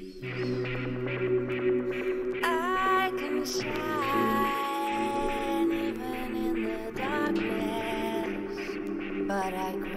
I can shine even in the darkness, but I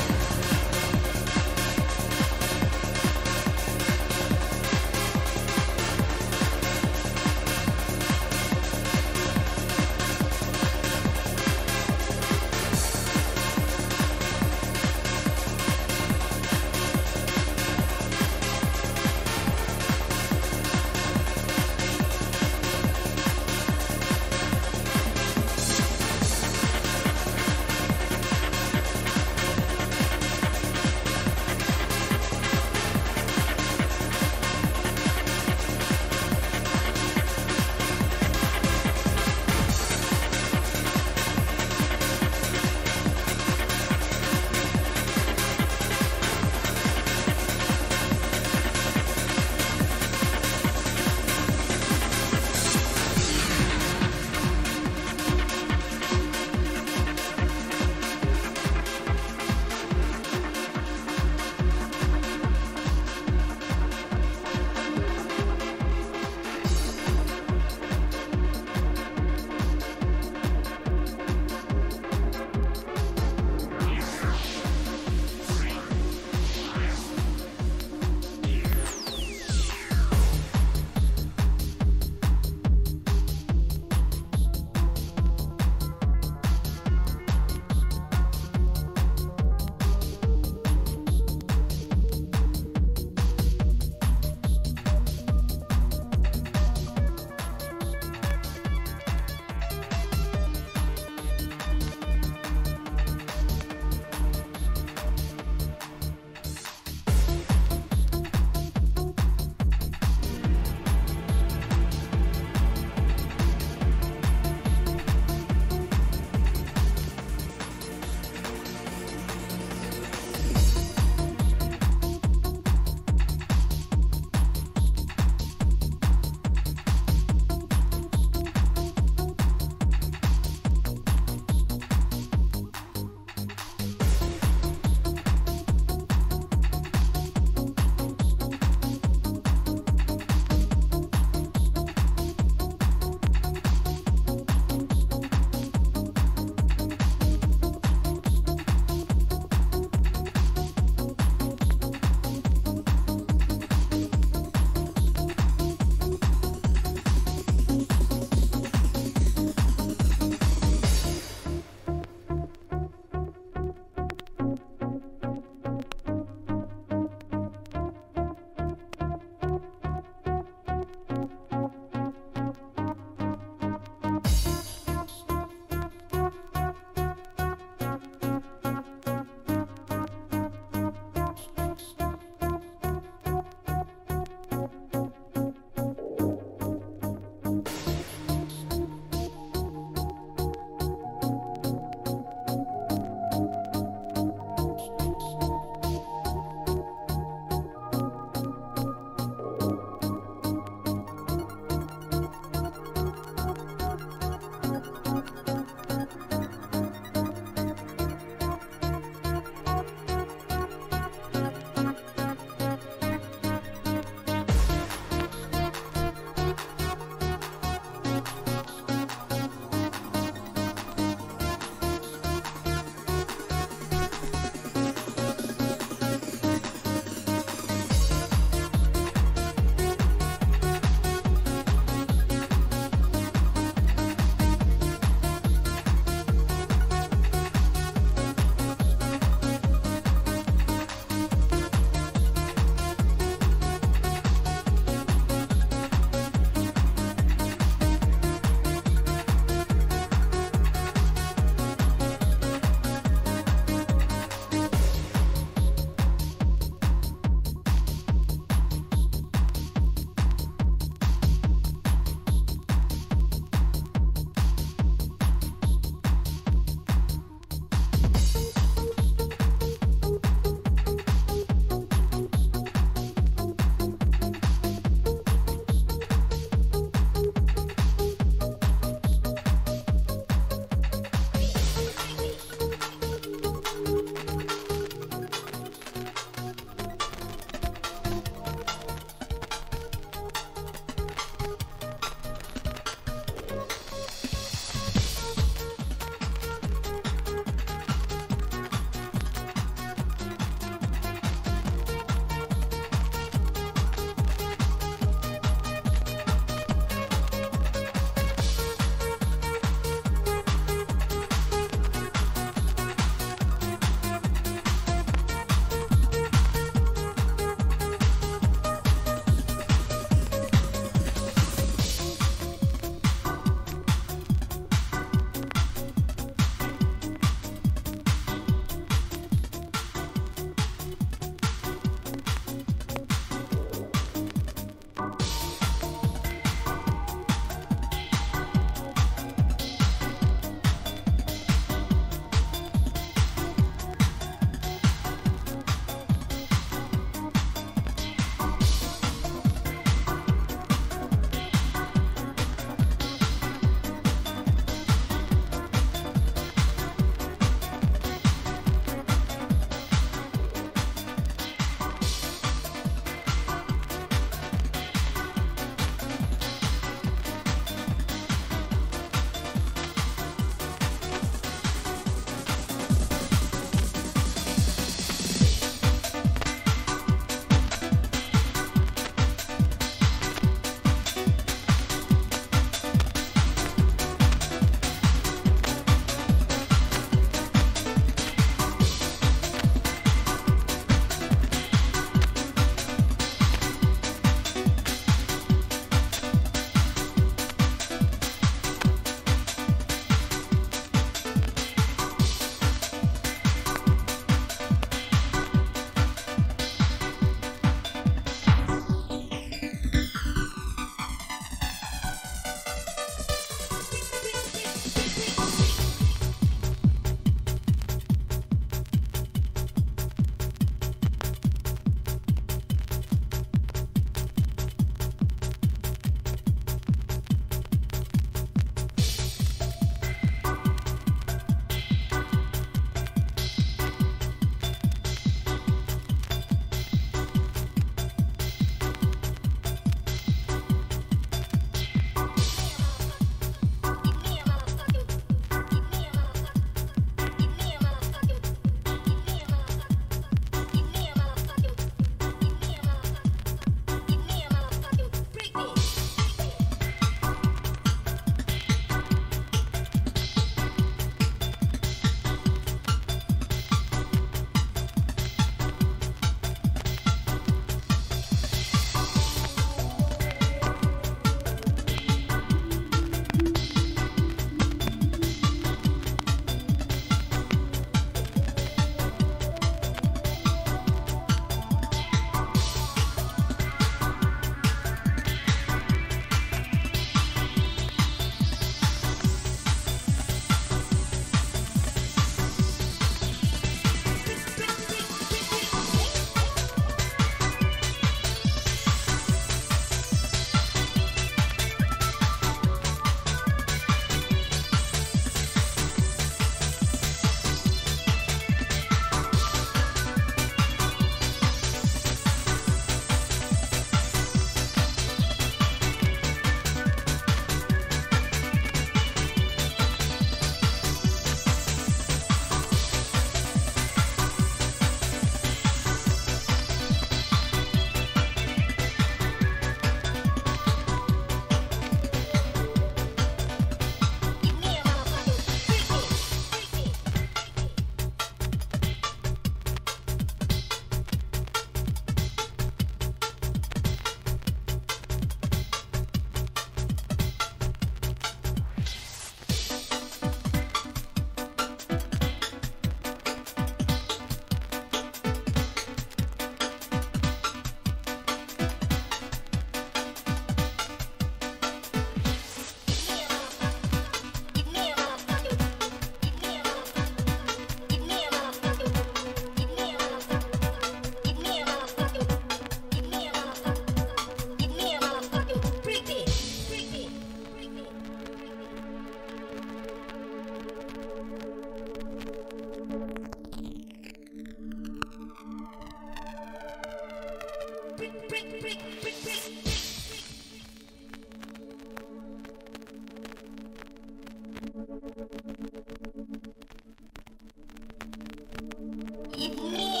you.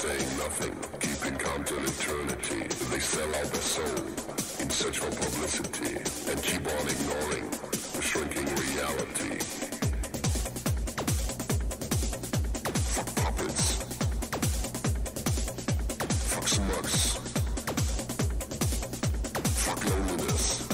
saying nothing, keeping count till eternity. They sell out their soul in search for publicity and keep on ignoring the shrinking reality. Fuck puppets. Fuck smugs. Fuck loneliness.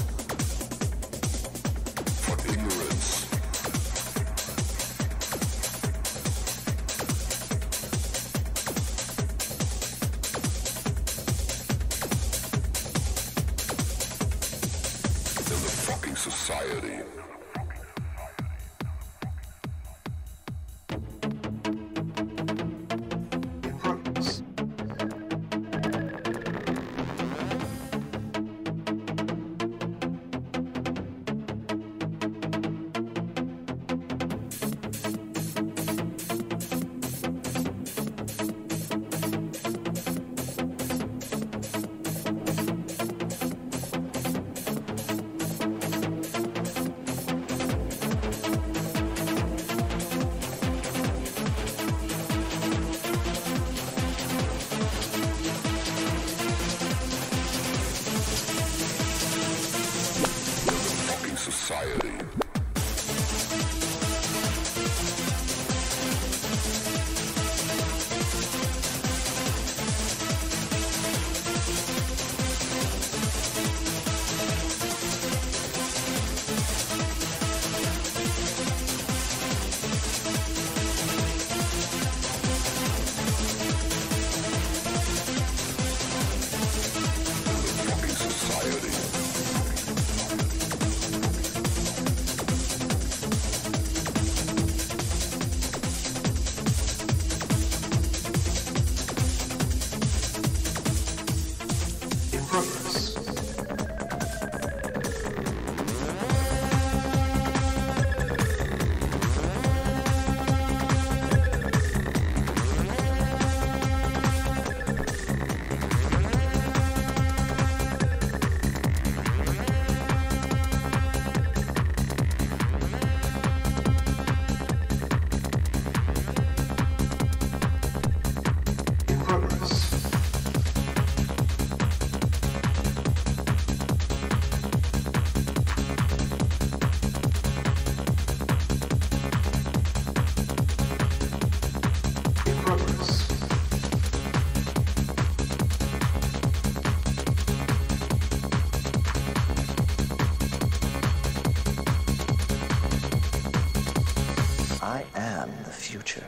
future.